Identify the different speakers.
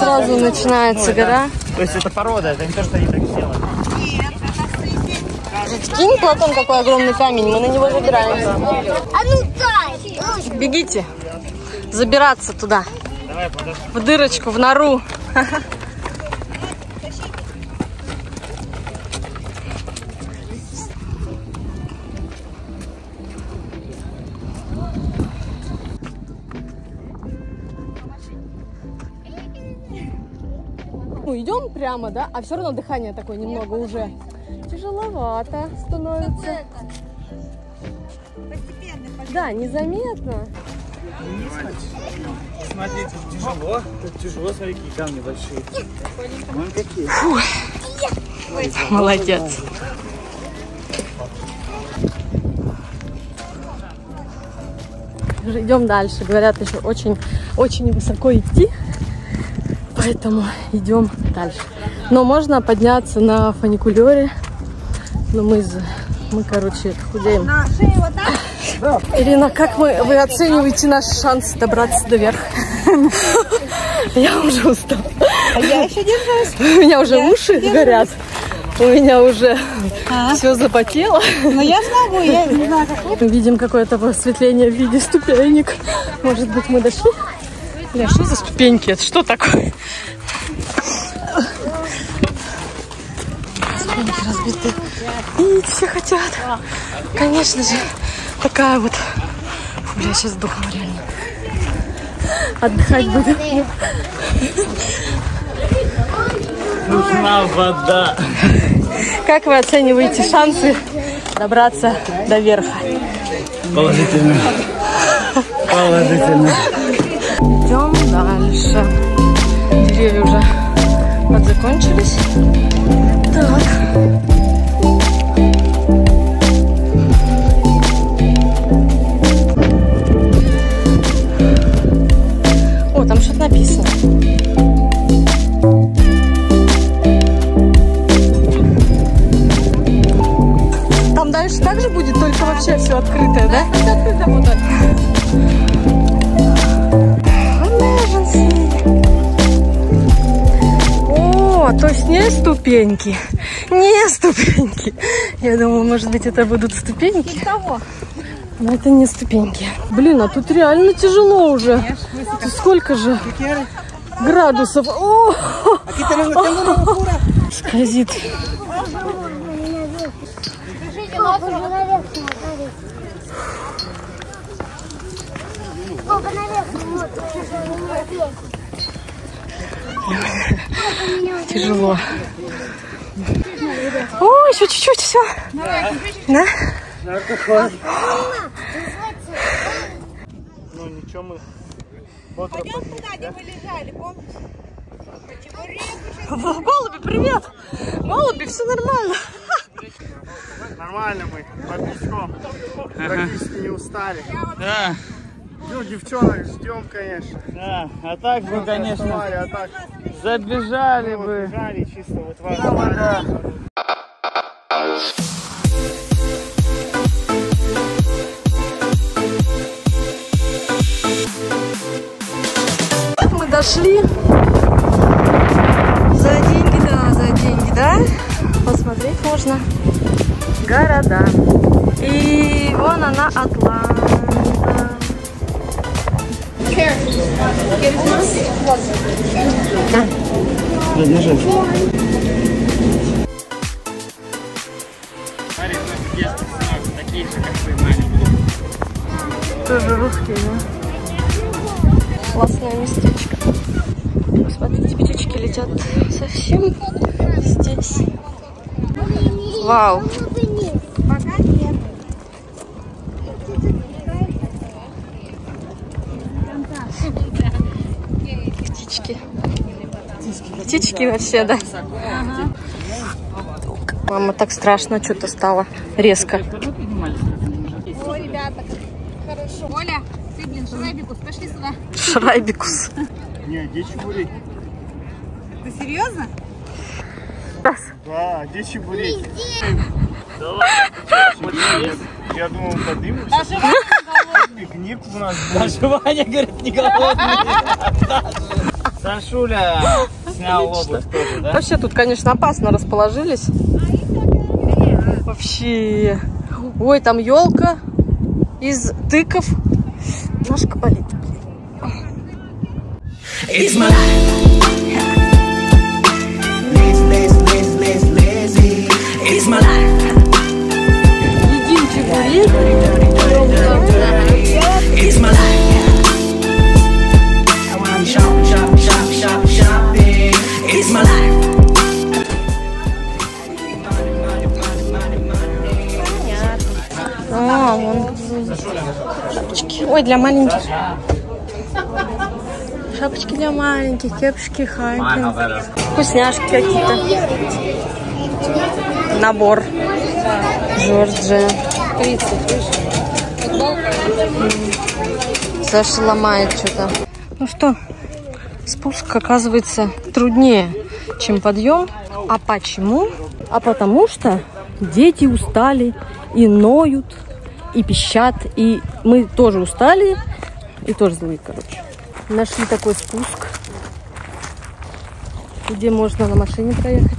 Speaker 1: сразу начинается гора.
Speaker 2: То есть это порода, это не то, что они так сделали.
Speaker 1: Кинь, Платон, какой огромный камень, мы на него забираемся.
Speaker 3: А ну дай!
Speaker 1: Бегите, забираться туда,
Speaker 2: Давай, подожди.
Speaker 1: в дырочку, в нору. Ну, идем прямо, да? А все равно дыхание такое немного уже тяжеловато становится. Да, незаметно.
Speaker 2: Смотрите, тяжело. Как тяжело, смотри, какие камни большие. Вон какие.
Speaker 1: Молодец. Уже Идем дальше. Говорят, еще очень, очень высоко идти. Поэтому идем дальше. Но можно подняться на фуникулере. Но мы, за- мы короче, худеем. Ирина, как вы, вы оцениваете наш шанс добраться до верха? Я уже устала.
Speaker 3: Я еще держусь.
Speaker 1: У меня уже уши горят. У меня уже все запотело.
Speaker 3: Но я смогу, я не знаю, как.
Speaker 1: Мы видим какое-то просветление в виде ступенек. Может быть, мы дошли? Бля, что за ступеньки? Это что такое? Ступеньки разбиты. И все хотят. Конечно же, такая вот... Фу, бля, сейчас сдохну реально. Отдыхать буду.
Speaker 2: Нужна вода.
Speaker 1: Как вы оцениваете шансы добраться до верха?
Speaker 2: Положительно. Положительно.
Speaker 1: Идем дальше. Деревья уже подзакончились. Так. Там что-то написано. Ступеньки. Не ступеньки. Я думала, может быть, это будут ступеньки.
Speaker 3: Того.
Speaker 1: Но это не ступеньки. Блин, а тут реально тяжело уже. Тут сколько же градусов? О, скользит.
Speaker 3: Папа, наверх
Speaker 1: Тяжело. О, еще чуть-чуть, все. Да?
Speaker 2: Ну ничего, мы бодро
Speaker 3: Пойдем туда, где мы лежали, помнишь?
Speaker 1: Голуби, привет! Голуби, все нормально.
Speaker 2: Нормально мы, под песком. Практически не устали.
Speaker 4: Да,
Speaker 2: Ну, девчонок ждем, конечно.
Speaker 4: да. А так бы, конечно,
Speaker 2: а так
Speaker 4: забежали
Speaker 2: мы вот
Speaker 4: бы.
Speaker 2: бежали чисто вот в
Speaker 4: да.
Speaker 1: Мы дошли. За деньги, да, за деньги, да? Посмотреть можно города. И вон она, Атланта.
Speaker 4: Вы, маленькие.
Speaker 1: Тоже русские, да? Классное местечко. Посмотрите, птички летят совсем здесь. Вау. Птички вообще, да? Мама, так страшно что-то стало резко.
Speaker 3: О, ребята, хорошо. Оля, ты, блин, Шрайбикус, пошли сюда.
Speaker 1: Шрайбикус.
Speaker 2: Не, где чебурек?
Speaker 3: Ты серьезно?
Speaker 2: Да, где чебурек? Да ладно, я думал, подымемся.
Speaker 3: Даже Ваня
Speaker 2: Пикник у нас будет.
Speaker 4: Даже Ваня говорит, не голодный. Сашуля снял обувь тоже, да?
Speaker 1: Вообще тут, конечно, опасно расположились. Вообще. Ой, там елка из тыков. Ножка болит.
Speaker 5: It's my life.
Speaker 1: Ой, для маленьких. Шапочки для маленьких, кепочки, хайки. Вкусняшки какие-то. Набор. Джорджия. 30, Саша ломает что-то. Ну что, спуск оказывается труднее, чем подъем. А почему? А потому что дети устали и ноют, и пищат, и мы тоже устали, и тоже злые, короче. Нашли такой спуск, где можно на машине проехать.